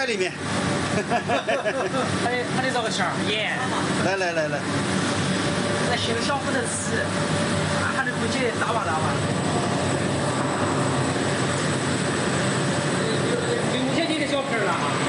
在里面，还得还得个相，耶，来来来来，那馅儿不能吃，还得出去打吧打发。六千斤的小皮了。